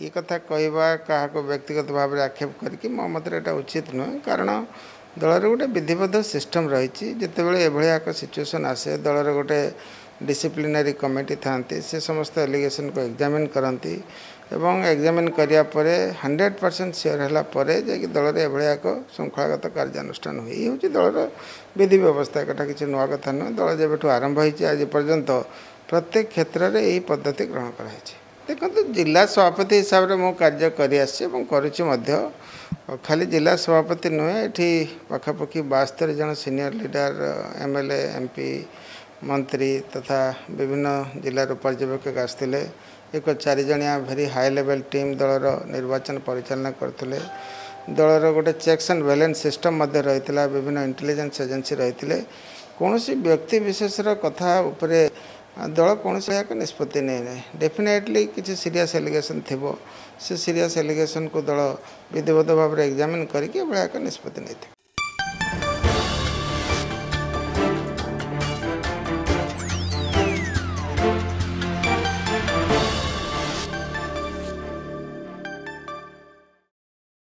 ଇଏ କଥା କହିବା କାହାକୁ ବ୍ୟକ୍ତିଗତ ଭାବରେ ଆକ୍ଷେପ କରିକି ମୋ ମତରେ ଏଇଟା ଉଚିତ ନୁହେଁ କାରଣ ଦଳରେ ଗୋଟେ ବିଧିବଦ୍ଧ ସିଷ୍ଟମ୍ ରହିଛି ଯେତେବେଳେ ଏଭଳିଆ ଏକ ସିଚୁଏସନ୍ ଆସେ ଦଳର ଗୋଟେ ଡିସିପ୍ଲିନାରୀ କମିଟି ଥାଆନ୍ତି ସେ ସମସ୍ତ ଏଲିଗେସନ୍କୁ ଏକ୍ଜାମିନ୍ କରନ୍ତି ଏବଂ ଏକ୍ଜାମିନ୍ କରିବା ପରେ ହଣ୍ଡ୍ରେଡ଼ ପରସେଣ୍ଟ ସିଓର ହେଲା ପରେ ଯାଇକି ଦଳରେ ଏଭଳିଆ ଏକ ଶୃଙ୍ଖଳାଗତ କାର୍ଯ୍ୟାନୁଷ୍ଠାନ ହୁଏ ଏଇ ହେଉଛି ଦଳର ବିଧି ବ୍ୟବସ୍ଥା କଥା କିଛି ନୂଆ କଥା ନୁହେଁ ଦଳ ଯେବେଠୁ ଆରମ୍ଭ ହୋଇଛି ଆଜି ପର୍ଯ୍ୟନ୍ତ ପ୍ରତ୍ୟେକ କ୍ଷେତ୍ରରେ ଏହି ପଦ୍ଧତି ଗ୍ରହଣ କରାଯାଇଛି ଦେଖନ୍ତୁ ଜିଲ୍ଲା ସଭାପତି ହିସାବରେ ମୁଁ କାର୍ଯ୍ୟ କରିଆସିଛି ଏବଂ କରୁଛି ମଧ୍ୟ ଖାଲି ଜିଲ୍ଲା ସଭାପତି ନୁହେଁ ଏଠି ପାଖାପାଖି ବାସ୍ତରି ଜଣ senior leader M L A M P ମନ୍ତ୍ରୀ ତଥା ବିଭିନ୍ନ ଜିଲ୍ଲାରୁ ପର୍ଯ୍ୟବେକ୍ଷକ ଆସିଥିଲେ ଏକ ଚାରିଜଣିଆ ଭେରି ହାଇ ଲେଭେଲ୍ ଟିମ୍ ଦଳର ନିର୍ବାଚନ ପରିଚାଳନା କରୁଥିଲେ ଦଳର ଗୋଟେ ଚେକ୍ସ ଆଣ୍ଡ ବାଲାନ୍ସ ସିଷ୍ଟମ୍ ମଧ୍ୟ ରହିଥିଲା ବିଭିନ୍ନ ଇଣ୍ଟେଲିଜେନ୍ସ ଏଜେନ୍ସି ରହିଥିଲେ କୌଣସି ବ୍ୟକ୍ତିବିଶେଷର କଥା ଉପରେ ଦଳ କୌଣସି ଏହାକୁ ନିଷ୍ପତ୍ତି ନେଇନାହିଁ ଡେଫିନେଟଲି କିଛି ସିରିୟସ୍ ଏଲିଗେସନ୍ ଥିବ ସେ ସିରିୟସ୍ ଏଲିଗେସନ୍କୁ ଦଳ ବିଧିବଦ୍ଧ ଭାବରେ ଏକ୍ଜାମିନ୍ କରିକି ଏଭଳିଆ ଏକ ନିଷ୍ପତ୍ତି ନେଇଥିବ